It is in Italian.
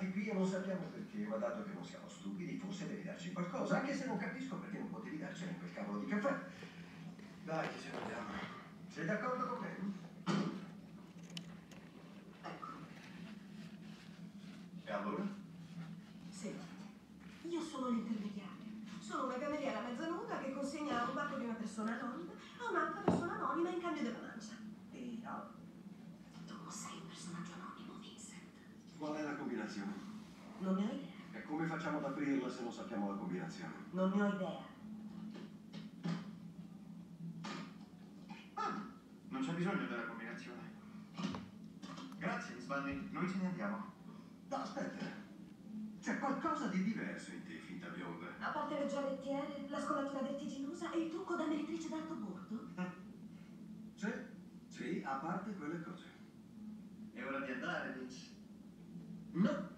Io non sappiamo perché, ma dato che non siamo stupidi, forse devi darci qualcosa, anche se non capisco perché non potevi darcela in quel cavolo di caffè. Dai, che ce l'abbiamo. Sei d'accordo con me? Ecco, E allora? sentite. Io sono l'intermediaria. Sono una cameriera mezza nuda che consegna un bacco di una persona anonima a un'altra persona anonima in cambio della mancia. Però tu non sei un personaggio anonimo, Vincent. Qual è la combinazione? Non ne ho idea. E come facciamo ad aprirla se non sappiamo la combinazione? Non ne ho idea. Ah, non c'è bisogno della combinazione. Grazie, Miss Bunny. Noi ce ne andiamo. No, aspetta. C'è qualcosa di diverso in te, finta bionda. A parte le giallettiere, la scolatura vertiginosa e il trucco da meritrice d'alto bordo? Sì, sì, a parte quelle cose. È ora di andare, Vince. No.